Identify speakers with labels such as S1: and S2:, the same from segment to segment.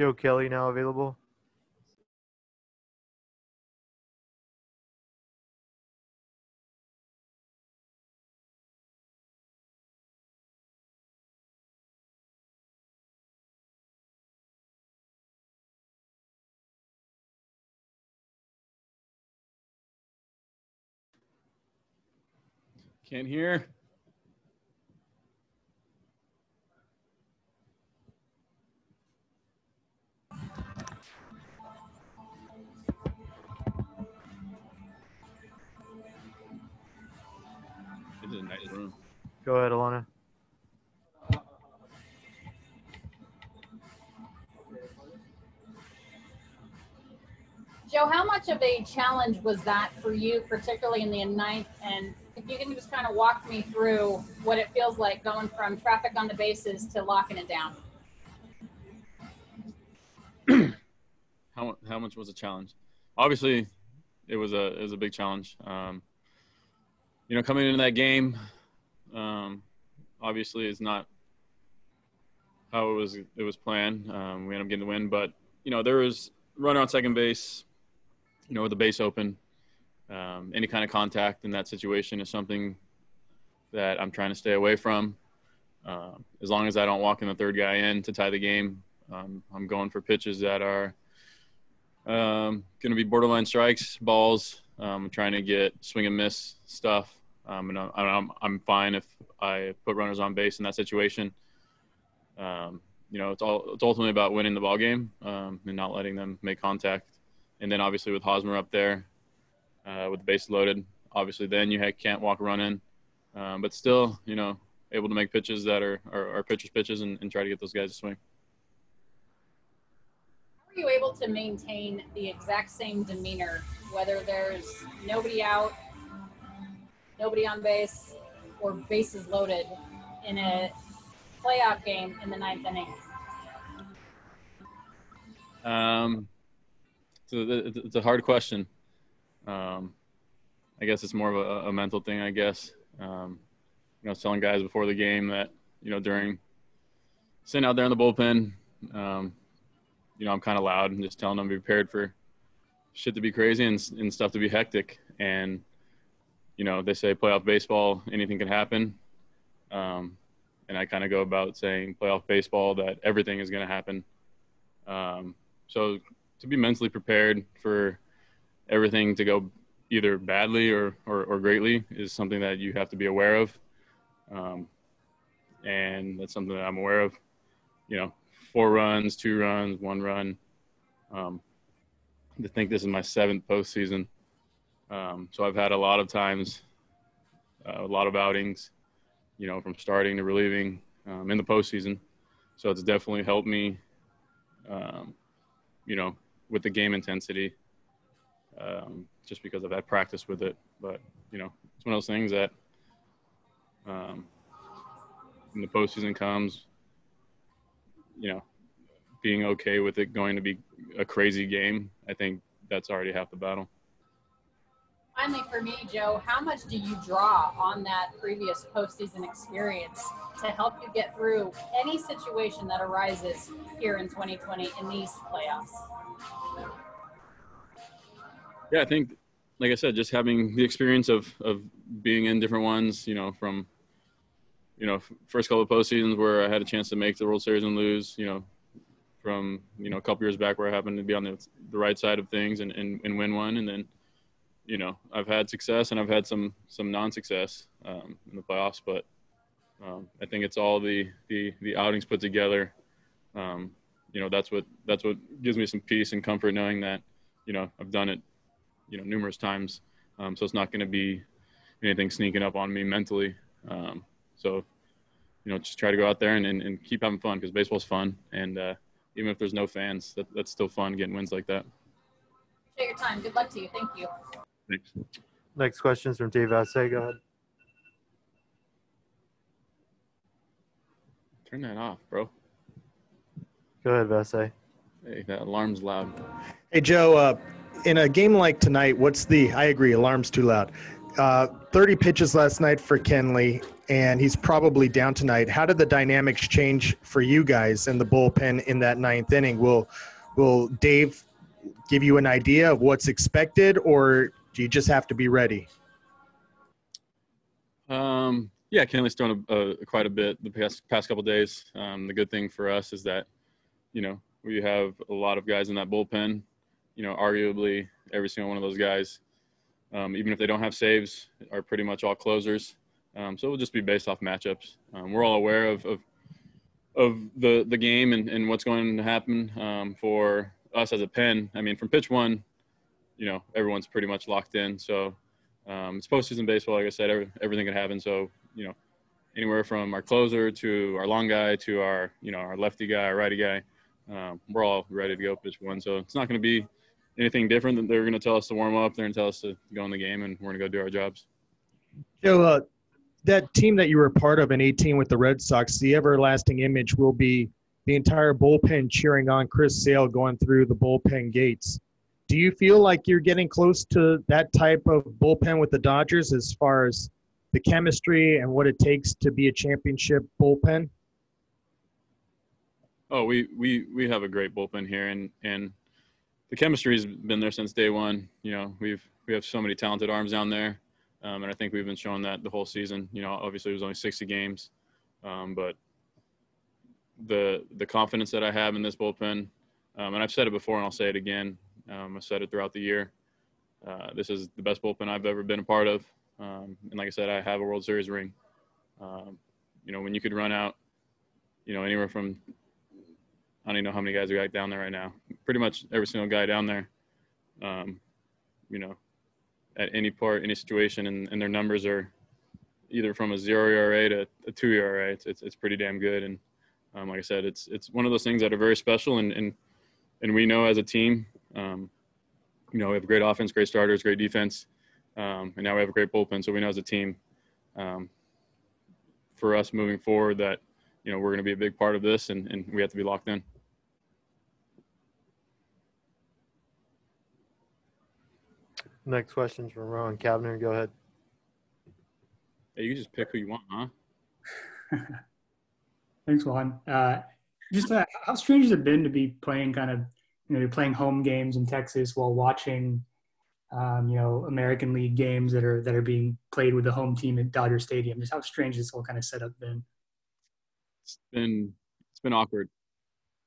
S1: Joe Kelly now available?
S2: Can't hear.
S1: Go ahead, Alana.
S3: Joe, how much of a challenge was that for you, particularly in the ninth? And if you can just kind of walk me through what it feels like going from traffic on the bases to locking it down.
S2: How how much was a challenge? Obviously, it was a it was a big challenge. Um, you know, coming into that game, um, obviously it's not how it was it was planned. Um, we ended up getting the win, but you know there was runner on second base. You know, with the base open, um, any kind of contact in that situation is something that I'm trying to stay away from. Um, as long as I don't walk in the third guy in to tie the game, um, I'm going for pitches that are um, going to be borderline strikes, balls. Um, trying to get swing and miss stuff, um, and I'm, I'm I'm fine if I put runners on base in that situation. Um, you know, it's all it's ultimately about winning the ball game um, and not letting them make contact. And then obviously with Hosmer up there, uh, with the base loaded, obviously then you can't walk run in, um, but still, you know, able to make pitches that are are, are pitchers pitches and, and try to get those guys to swing.
S3: How are you able to maintain the exact same demeanor, whether there's nobody out, nobody on base, or bases loaded in a playoff game in the ninth inning?
S2: Um, so it- it's a hard question. Um, I guess it's more of a, a mental thing. I guess um, you know, telling guys before the game that you know during sitting out there in the bullpen, um, you know, I'm kind of loud and just telling them to be prepared for shit to be crazy and, and stuff to be hectic. And you know, they say playoff baseball, anything can happen. Um, and I kind of go about saying playoff baseball that everything is going to happen. Um, so to be mentally prepared for everything to go either badly or, or, or greatly is something that you have to be aware of. Um, and that's something that I'm aware of. You know, four runs, two runs, one run. Um, to think this is my seventh postseason. Um, so I've had a lot of times, uh, a lot of outings, you know, from starting to relieving um, in the postseason. So it's definitely helped me, um, you know, with the game intensity, um, just because I've had practice with it. But you know, it's one of those things that um, when the postseason comes, you know, being okay with it going to be a crazy game, I think that's already half the battle.
S3: Finally, for me, Joe, how much do you draw on that previous postseason experience to help you get through any situation that arises here in 2020 in these playoffs?
S2: Yeah, I think, like I said, just having the experience of of being in different ones, you know, from you know first couple of postseasons where I had a chance to make the World Series and lose, you know, from you know a couple years back where I happened to be on the the right side of things and and, and win one, and then you know I've had success and I've had some some non-success um, in the playoffs, but um, I think it's all the the the outings put together. Um, you know, that's what that's what gives me some peace and comfort knowing that you know I've done it you know numerous times um, so it's not going to be anything sneaking up on me mentally um, so you know just try to go out there and, and, and keep having fun because baseball's fun and uh, even if there's no fans that, that's still fun getting wins like that
S3: Appreciate your time. Good luck to you. Thank you.
S2: Thanks
S1: Next question is from Dave Vassegh. Go ahead.
S2: turn that off bro
S1: Go ahead, Vassay.
S2: hey that alarm's loud
S4: Hey, Joe, uh, in a game like tonight, what's the, I agree, alarm's too loud. Uh, 30 pitches last night for Kenley, and he's probably down tonight. How did the dynamics change for you guys in the bullpen in that ninth inning? Will Will Dave give you an idea of what's expected, or do you just have to be ready?
S2: Um, yeah, Kenley's thrown a, a, quite a bit the past past couple days. Um, the good thing for us is that, you know, we have a lot of guys in that bullpen. You know, arguably every single one of those guys, um, even if they don't have saves, are pretty much all closers. Um, so it will just be based off matchups. Um, we're all aware of, of, of the the game and, and what's going to happen um, for us as a pen. I mean, from pitch one, you know, everyone's pretty much locked in. So um, it's postseason baseball. Like I said, every, everything can happen. So you know, anywhere from our closer to our long guy to our you know our lefty guy, our righty guy, um, we're all ready to go pitch one. So it's not going to be anything different. That they're going to tell us to warm up. They're going to tell us to go in the game, and we're going to go do our jobs.
S4: Joe, uh, that team that you were part of in 18 with the Red Sox, the everlasting image will be the entire bullpen cheering on Chris Sale going through the bullpen gates. Do you feel like you're getting close to that type of bullpen with the Dodgers as far as the chemistry and what it takes to be a championship bullpen?
S2: Oh, we we we have a great bullpen here, and and the chemistry has been there since day one. You know, we've we have so many talented arms down there, um, and I think we've been showing that the whole season. You know, obviously it was only 60 games, um, but the the confidence that I have in this bullpen, um, and I've said it before and I'll say it again. Um, I've said it throughout the year. Uh, this is the best bullpen I've ever been a part of. Um, and like I said, I have a World Series ring. Um, you know, when you could run out, you know, anywhere from I don't even know how many guys we got down there right now. Pretty much every single guy down there. Um, you know, at any part, any situation, and, and their numbers are either from a zero ERA to a two ERA. It's, it's, it's pretty damn good. And um, like I said, it's it's one of those things that are very special, and and and we know as a team, um, you know, we have great offense, great starters, great defense. Um, and now we have a great bullpen. So we know as a team, um, for us moving forward, that you know we're going to be a big part of this, and, and we have to be locked in.
S1: Next question's from Rowan Kavner. Go ahead.
S2: Hey, you just pick who you want, huh?
S5: Thanks, Juan. Uh, just uh, how strange has it been to be playing kind of, you know, you're playing home games in Texas while watching um, you know, American League games that are that are being played with the home team at Dodger Stadium. Just how strange this whole kind of setup been.
S2: It's been it's been awkward.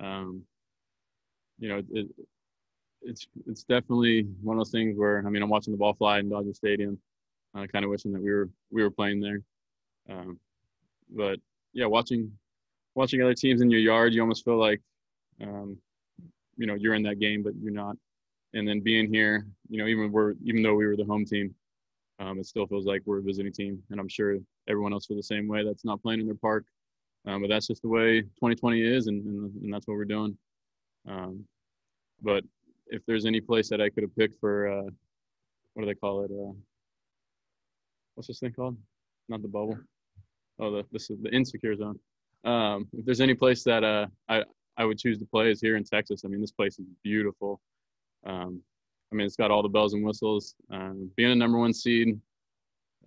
S2: Um, you know, it, it's it's definitely one of those things where I mean I'm watching the ball fly in Dodger Stadium, uh, kind of wishing that we were we were playing there. Um, but yeah, watching watching other teams in your yard, you almost feel like um, you know you're in that game, but you're not and then being here, you know, even we're even though we were the home team, um, it still feels like we're a visiting team, and I'm sure everyone else feels the same way. That's not playing in their park, um, but that's just the way 2020 is, and and, and that's what we're doing. Um, but if there's any place that I could have picked for, uh, what do they call it? Uh, what's this thing called? Not the bubble. Oh, the this is the insecure zone. Um, if there's any place that uh, I I would choose to play is here in Texas. I mean, this place is beautiful um, I mean, it's got all the bells and whistles. Um, being a number one seed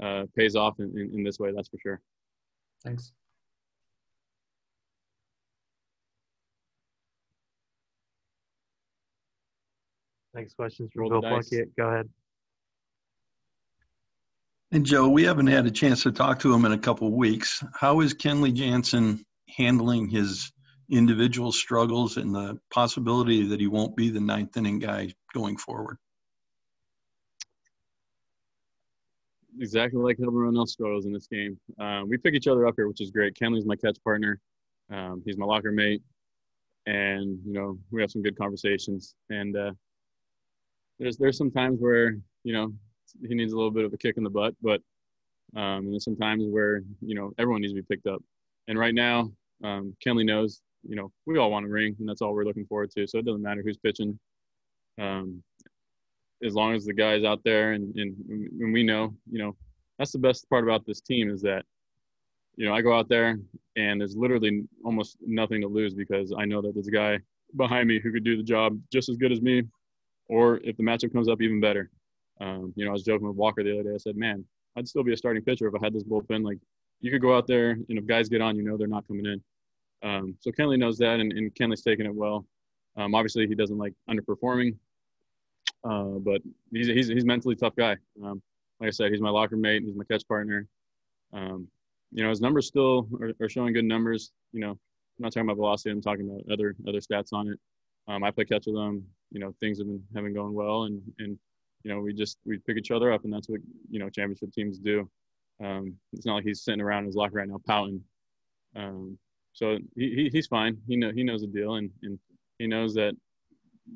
S2: uh, pays off in, in, in, this way, that's for sure.
S5: Thanks.
S1: Next question's from Bill Plunkett. Go ahead.
S6: And Joe, we haven't had a chance to talk to him in a couple of weeks. How is Kenley Jansen handling his individual struggles and the possibility that he won't be the ninth inning guy going forward.
S2: Exactly like everyone else struggles in this game. Um, we pick each other up here, which is great. Kenley's my catch partner. Um, he's my locker mate, and you know we have some good conversations. And uh, there's there's some times where you know he needs a little bit of a kick in the butt, but um, there's some times where you know everyone needs to be picked up. And right now, um, Kenley knows you know, we all want a ring, and that's all we're looking forward to. So it doesn't matter who's pitching, um, as long as the guys out there and, and and we know, you know, that's the best part about this team is that, you know, I go out there and there's literally almost nothing to lose because I know that there's a guy behind me who could do the job just as good as me, or if the matchup comes up, even better. Um, you know, I was joking with Walker the other day. I said, "Man, I'd still be a starting pitcher if I had this bullpen like you could go out there and if guys get on, you know they're not coming in. Um, so Kenley knows that, and, and Kenley's taking it well. Um, obviously, he doesn't like underperforming, uh, but he's he's he's mentally tough guy. Um, like I said, he's my locker mate. He's my catch partner. Um, you know, his numbers still are, are, showing good numbers. You know, I'm not talking about velocity. I'm talking about other other stats on it. Um, I play catch with him. You know, things have been have going well, and and you know we just we pick each other up, and that's what you know championship teams do. Um, it's not like he's sitting around in his locker right now pouting. Um, so he, he, he's fine. He know he knows the deal, and and he knows that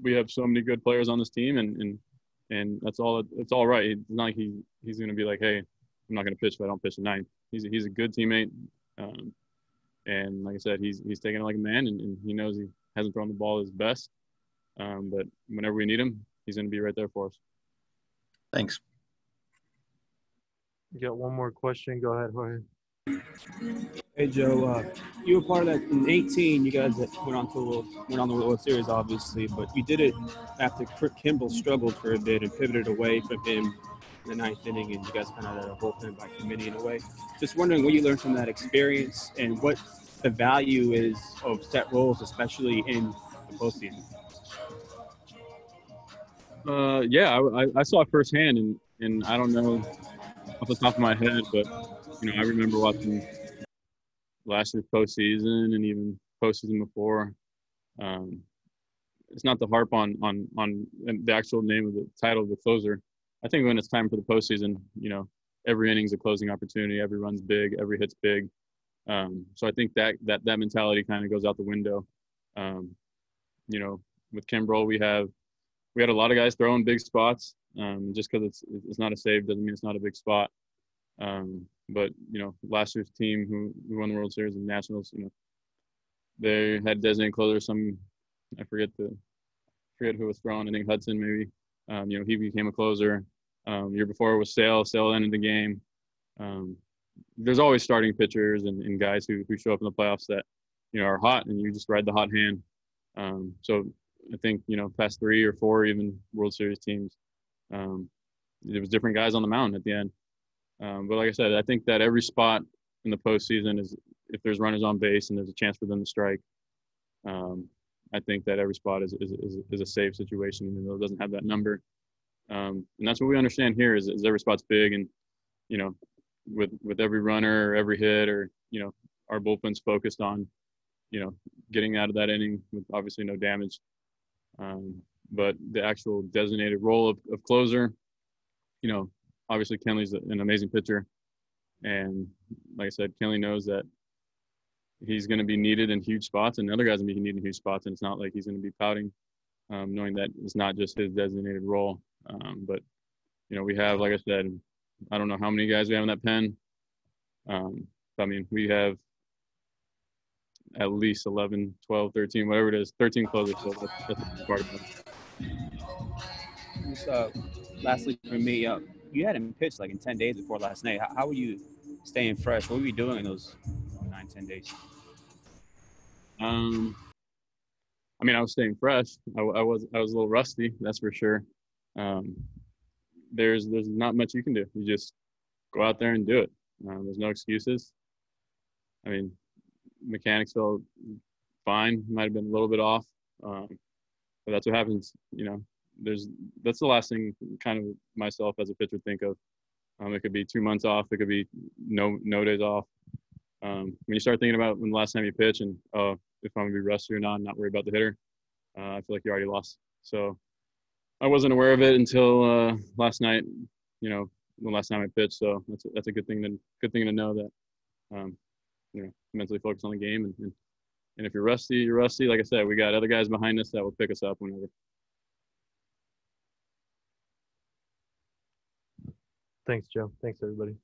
S2: we have so many good players on this team, and and and that's all. It's all right. It's not like he he's going to be like, hey, I'm not going to pitch if I don't pitch a ninth. He's a, he's a good teammate, um, and like I said, he's he's taking it like a man, and, and he knows he hasn't thrown the ball his best. Um, but whenever we need him, he's going to be right there for us.
S6: Thanks.
S1: You got one more question. Go ahead, Jorge.
S7: Hey Joe, uh, you were part of that in 18. You guys went on to went on the World Series, obviously, but you did it after Craig Kimbrel struggled for a bit and pivoted away from him in the ninth inning, and you guys kind of had a bullpen by committee in a way. Just wondering what you learned from that experience and what the value is of set roles, especially in the postseason.
S2: Uh, yeah, I, I saw it firsthand, and, and I don't know off the top of my head, but you know, I remember watching last year's postseason and even postseason before. Um, it's not the harp on on on the actual name of the title of the closer. I think when it's time for the postseason, you know, every inning's a closing opportunity. Every run's big. Every hit's big. Um, so I think that that that mentality kind of goes out the window. Um, you know, with Kimbrel, we have we had a lot of guys throwing big spots. Um, just because it's it's not a save doesn't mean it's not a big spot. Um, but you know, last year's team who, who won the World Series and Nationals, you know, they had designated closer. Some I forget the forget who was throwing. I think Hudson maybe. Um, you know, he became a closer. Um, year before it was Sale. Sale ended the game. Um, there's always starting pitchers and, and, guys who, who show up in the playoffs that you know are hot, and you just ride the hot hand. Um, so I think you know past three or four even World Series teams, um, there was different guys on the mound at the end. Um, but like I said, I think that every spot in the postseason is if there's runners on base and there's a chance for them to strike. Um, I think that every spot is, is, is, is, a safe situation, even though it doesn't have that number. Um, and that's what we understand here is, is every spot's big and, you know, with, with every runner or every hit or, you know, our bullpen's focused on, you know, getting out of that inning with obviously no damage. Um, but the actual designated role of, of closer, you know, obviously Kenley's an amazing pitcher, and like I said, Kenley knows that he's going to be needed in huge spots, and the other guys are going to be needed in huge spots, and it's not like he's going to be pouting, um, knowing that it's not just his designated role. Um, but you know, we have, like I said, I don't know how many guys we have in that pen. Um, I mean, we have at least 11, 12, 13, whatever it is, 13 closers. So that's, that's part of it.
S7: Uh, lastly, for me, uh, you hadn't pitched like in 10 days before last night. How, how were you staying fresh? What were you doing in those nine, 10 days?
S2: Um, I mean, I was staying fresh. I, I, was I was a little rusty, that's for sure. Um, there's there's not much you can do. You just go out there and do it. Um, there's no excuses. I mean, mechanics felt fine. Might have been a little bit off, um, but that's what happens. You know, there's that's the last thing kind of myself as a pitcher think of. Um, it could be two months off. It could be no no days off. Um, when you start thinking about when the last time you pitch and uh, if I'm gonna be rusty or not, not worry about the hitter, uh, I feel like you already lost. So I wasn't aware of it until uh, last night. You know, the last time I pitched. So that's a, that's a good thing to good thing to know that um, you know mentally focus on the game and, and and if you're rusty, you're rusty. Like I said, we got other guys behind us that will pick us up whenever.
S1: Thanks, Joe. Thanks, everybody.